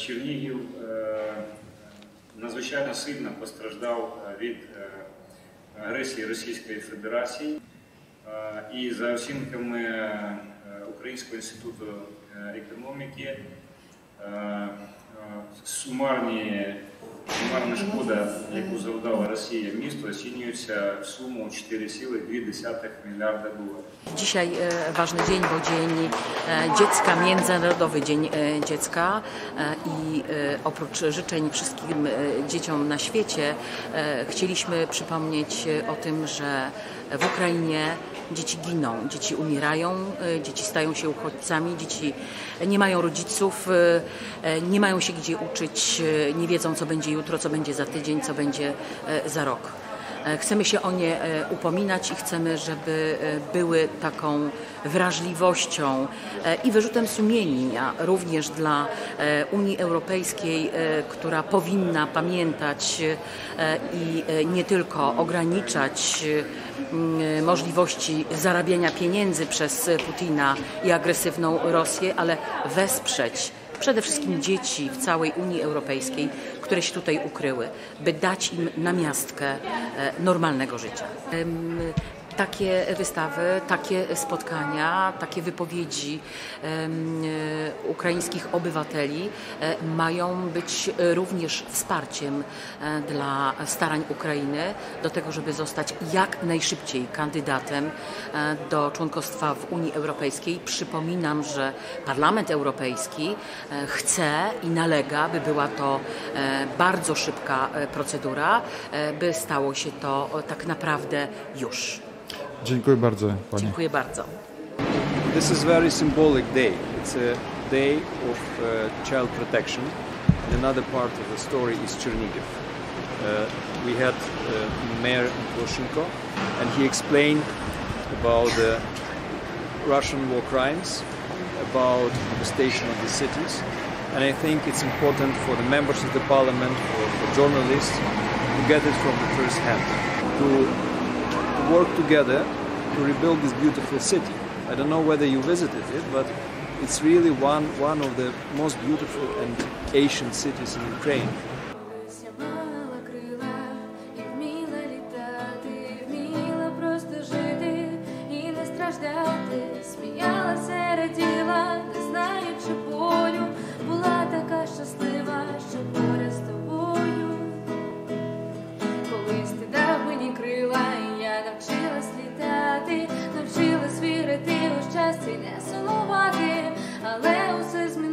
Чернігів е, надзвичайно сильно постраждав е, від е, агресії Російської Федерації. І за оцінками Українського інституту економіки, сумарні, сумарна шкода, яку завдала Росія місту, оцінюється в суму 4,2 мільярда доларів. Dzisiaj e, ważny dzień, bo Dzień e, Dziecka, Międzynarodowy Dzień e, Dziecka e, i e, oprócz życzeń wszystkim e, dzieciom na świecie e, chcieliśmy przypomnieć e, o tym, że w Ukrainie dzieci giną, dzieci umierają, e, dzieci stają się uchodźcami, dzieci nie mają rodziców, e, e, nie mają się gdzie uczyć, nie wiedzą co będzie jutro, co będzie za tydzień, co będzie za rok. E, Chcemy się o nie e, upominać i chcemy, żeby e, były taką wrażliwością i wyrzutem sumienia również dla Unii Europejskiej, która powinna pamiętać i nie tylko ograniczać e, m, możliwości zarabiania pieniędzy przez Putina i agresywną Rosję, ale wesprzeć przede wszystkim dzieci w całej Unii Europejskiej, które się tutaj ukryły, by dać im namiastkę e, normalnego życia. Takie wystawy, takie spotkania, takie wypowiedzi e, ukraińskich obywateli e, mają być również wsparciem e, dla starań Ukrainy do tego, żeby zostać jak najszybciej kandydatem do członkostwa w Unii Europejskiej. Przypominam, że Parlament Europejski chce i nalega, by była to bardzo szybka procedura, by stało się to tak naprawdę już. Dziękuję bardzo Pani. Dziękuję bardzo. This is a very symbolic day. It's a day of uh, child protection. And another part of the story is Chernigiv. Uh, we had uh, Mayor Poroshenko, and he explained about the Russian war crimes, about the devastation of the cities. And I think it's important for the members of the parliament, for, for journalists, to get it from the first hand, to to work together to rebuild this beautiful city. I don't know whether you visited it, but it's really one, one of the most beautiful and ancient cities in Ukraine. не сумувати, але усе змінилося.